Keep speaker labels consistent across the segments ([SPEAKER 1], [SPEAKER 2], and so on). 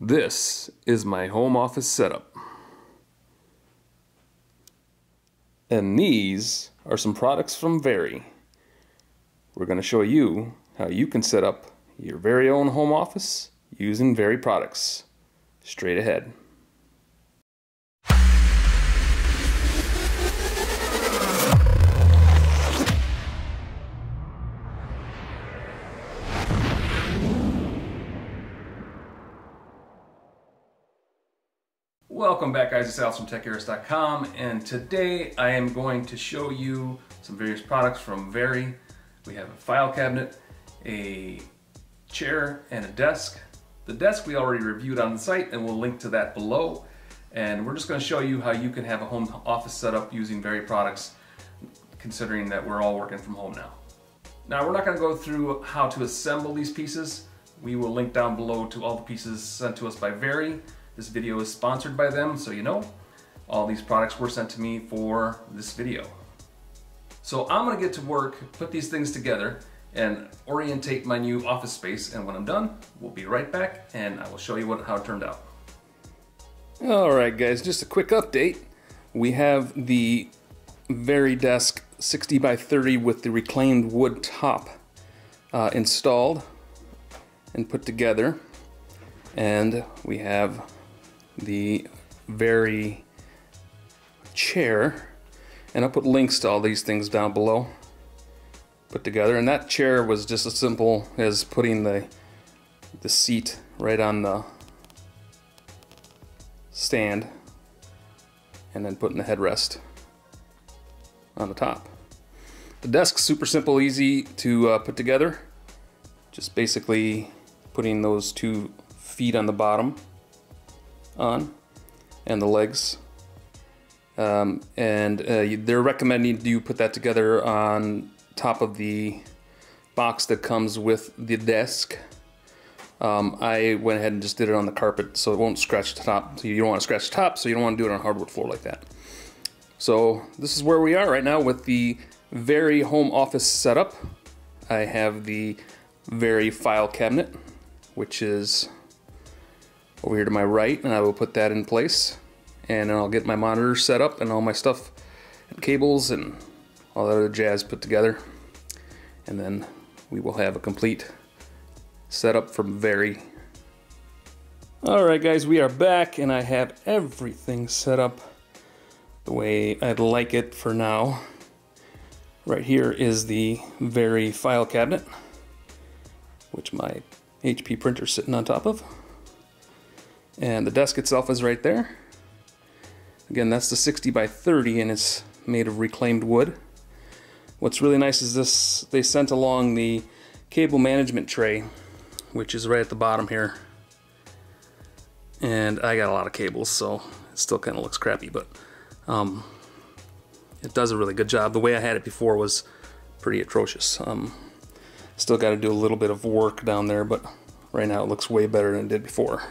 [SPEAKER 1] This is my home office setup. And these are some products from Vari. We're going to show you how you can set up your very own home office using Vari products. Straight ahead. Welcome back guys, it's Alex from Techaeris.com and today I am going to show you some various products from Vari. We have a file cabinet, a chair, and a desk. The desk we already reviewed on the site and we'll link to that below. And we're just going to show you how you can have a home office setup using Vari products considering that we're all working from home now. Now we're not going to go through how to assemble these pieces. We will link down below to all the pieces sent to us by Vari. This video is sponsored by them, so you know. All these products were sent to me for this video. So I'm gonna get to work, put these things together, and orientate my new office space, and when I'm done, we'll be right back, and I will show you what, how it turned out. Alright guys, just a quick update. We have the Vari desk 60 by 30 with the reclaimed wood top uh, installed and put together. And we have the Vari chair and I'll put links to all these things down below put together and that chair was just as simple as putting the the seat right on the stand and then putting the headrest on the top. The desk's super simple, easy to uh, put together. Just basically putting those two feet on the bottom on and the legs. Um, and uh, they're recommending you put that together on top of the box that comes with the desk. Um, I went ahead and just did it on the carpet so it won't scratch the top. So you don't want to scratch the top, so you don't want to do it on hardwood floor like that. So this is where we are right now with the Vari home office setup. I have the Vari file cabinet, which is over here to my right and I will put that in place and then I'll get my monitor set up and all my stuff and cables and all that other jazz put together and then we will have a complete setup from Vari. Alright guys, we are back and I have everything set up the way I'd like it for now. Right here is the Vari file cabinet, which my HP printer is sitting on top of. And the desk itself is right there. Again, that's the 60 by 30 and it's made of reclaimed wood. What's really nice is this, they sent along the cable management tray, which is right at the bottom here. And I got a lot of cables, so it still kind of looks crappy, but um, it does a really good job. The way I had it before was pretty atrocious. Um, still got to do a little bit of work down there, but right now it looks way better than it did before.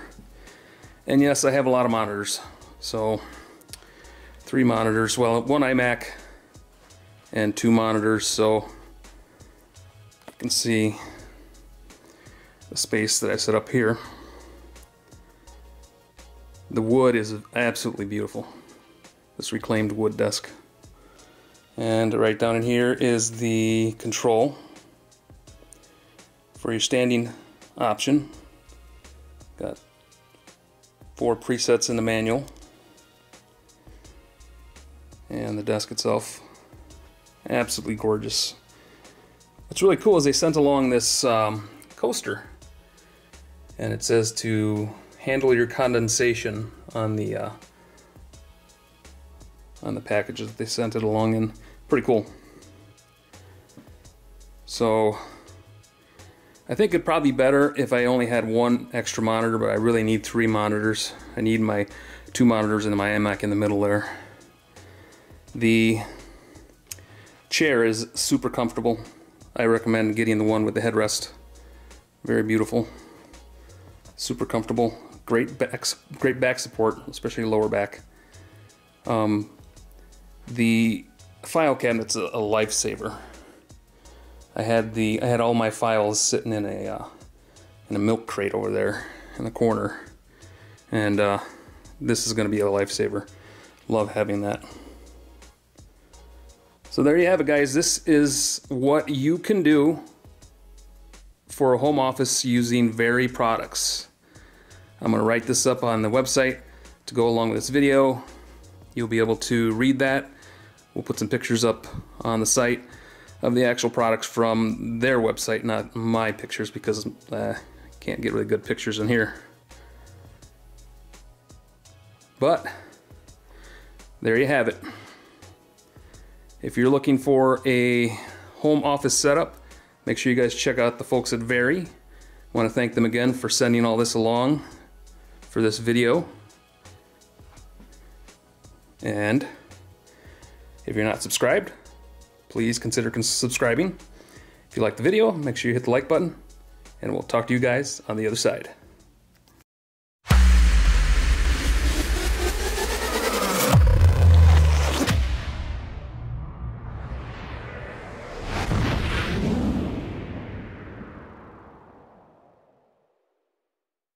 [SPEAKER 1] And yes, I have a lot of monitors. So three monitors, well, one iMac and two monitors. So you can see the space that I set up here. The wood is absolutely beautiful. This reclaimed wood desk. And right down in here is the control for your standing option. Got four presets in the manual. And the desk itself, absolutely gorgeous. What's really cool is they sent along this um, coaster. And it says to handle your condensation on the uh, on the packages that they sent it along in. Pretty cool. So I think it'd probably be better if I only had one extra monitor, but I really need three monitors. I need my two monitors and my iMac in the middle there. The chair is super comfortable. I recommend getting the one with the headrest. Very beautiful. Super comfortable. Great back, great back support, especially lower back. Um, the file cabinet's a, a lifesaver. I had the I had all my files sitting in a uh, in a milk crate over there in the corner, And uh, this is going to be a lifesaver. Love having that. So there you have it, guys. This is what you can do for a home office using Vari products. I'm going to write this up on the website to go along with this video. You'll be able to read that. We'll put some pictures up on the site of the actual products from their website, not my pictures because uh, I can't get really good pictures in here. But there you have it. If you're looking for a home office setup, make sure you guys check out the folks at Vari. I want to thank them again for sending all this along for this video. And if you're not subscribed, please consider subscribing. If you like the video, make sure you hit the like button, and we'll talk to you guys on the other side.